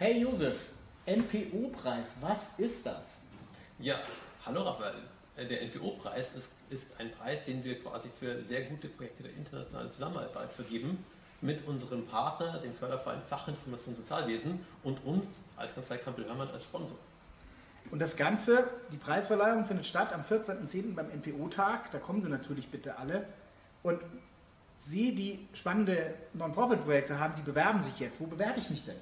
Hey Josef, NPO-Preis, was ist das? Ja, hallo Raphael. Äh, der NPO-Preis ist, ist ein Preis, den wir quasi für sehr gute Projekte der internationalen Zusammenarbeit vergeben mit unserem Partner, dem Förderverein Fachinformation Sozialwesen und uns als Kanzlei Kampel-Hörmann als Sponsor. Und das Ganze, die Preisverleihung findet statt am 14.10. beim NPO-Tag. Da kommen Sie natürlich bitte alle. Und Sie, die spannende Non-Profit-Projekte haben, die bewerben sich jetzt. Wo bewerbe ich mich denn?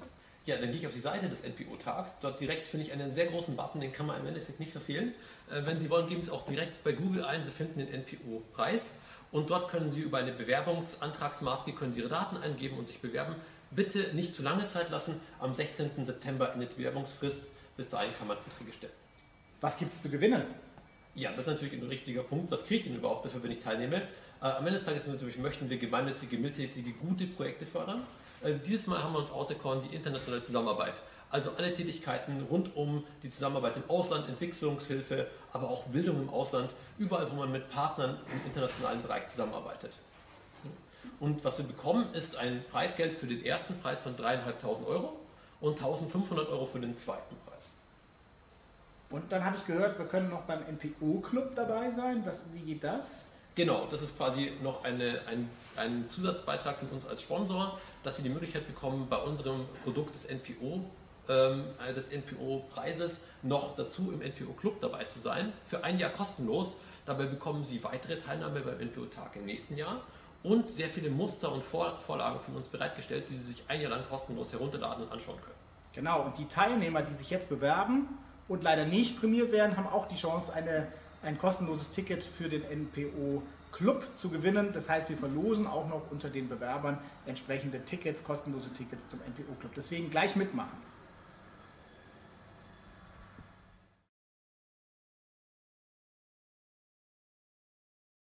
Ja, dann gehe ich auf die Seite des NPO-Tags. Dort direkt finde ich einen sehr großen Button, den kann man im Endeffekt nicht verfehlen. Äh, wenn Sie wollen, geben Sie auch direkt bei Google ein, Sie finden den NPO-Preis. Und dort können Sie über eine Bewerbungsantragsmaske können Sie Ihre Daten eingeben und sich bewerben. Bitte nicht zu lange Zeit lassen. Am 16. September endet die Bewerbungsfrist. Bis dahin kann man Anträge stellen. Was gibt es zu gewinnen? Ja, das ist natürlich ein richtiger Punkt. Was kriege ich denn überhaupt dafür, wenn ich teilnehme? Äh, am Ende des Tages natürlich möchten wir gemeinnützige, mithilfige, gute Projekte fördern. Äh, dieses Mal haben wir uns auserkoren die internationale Zusammenarbeit. Also alle Tätigkeiten rund um die Zusammenarbeit im Ausland, Entwicklungshilfe, aber auch Bildung im Ausland, überall, wo man mit Partnern im internationalen Bereich zusammenarbeitet. Und was wir bekommen, ist ein Preisgeld für den ersten Preis von 3.500 Euro und 1.500 Euro für den zweiten Preis. Und dann habe ich gehört, wir können noch beim NPO-Club dabei sein. Was, wie geht das? Genau, das ist quasi noch eine, ein, ein Zusatzbeitrag von uns als Sponsor, dass Sie die Möglichkeit bekommen, bei unserem Produkt des NPO, ähm, äh, des NPO-Preises noch dazu im NPO-Club dabei zu sein, für ein Jahr kostenlos. Dabei bekommen Sie weitere Teilnahme beim NPO-Tag im nächsten Jahr und sehr viele Muster und Vor Vorlagen von uns bereitgestellt, die Sie sich ein Jahr lang kostenlos herunterladen und anschauen können. Genau, und die Teilnehmer, die sich jetzt bewerben und leider nicht prämiert werden, haben auch die Chance, eine ein kostenloses Ticket für den NPO Club zu gewinnen. Das heißt, wir verlosen auch noch unter den Bewerbern entsprechende Tickets, kostenlose Tickets zum NPO Club. Deswegen gleich mitmachen.